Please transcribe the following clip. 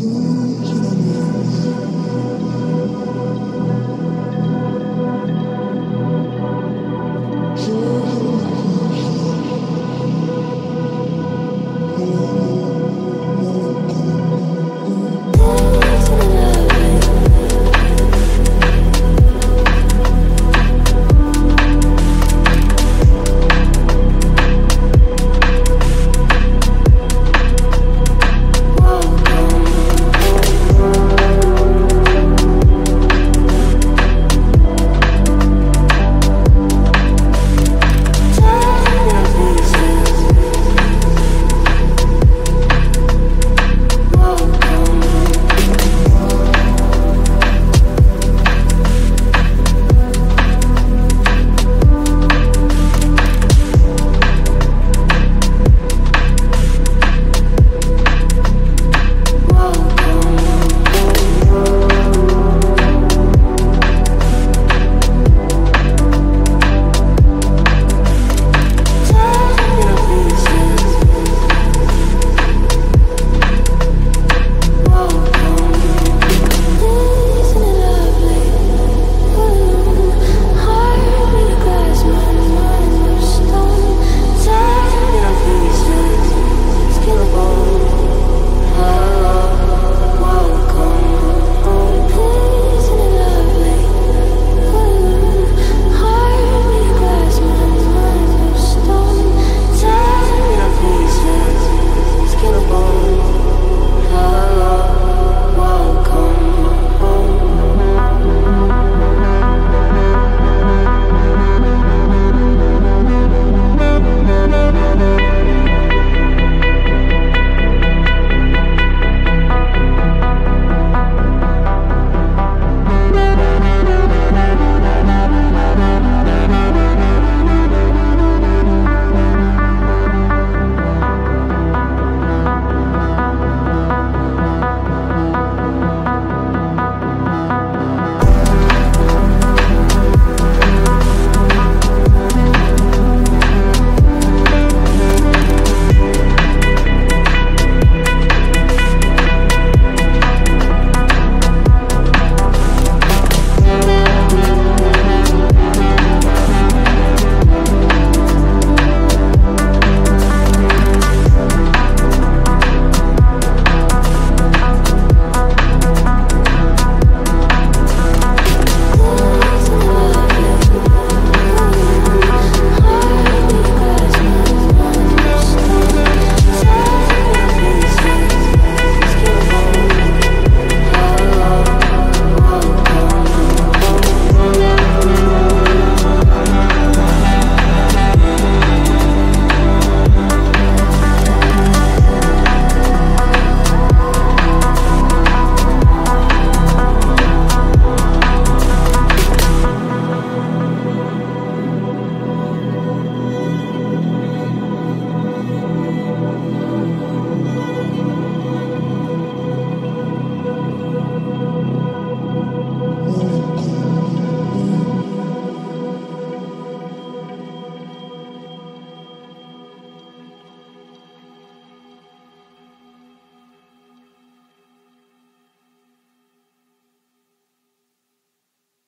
Ooh.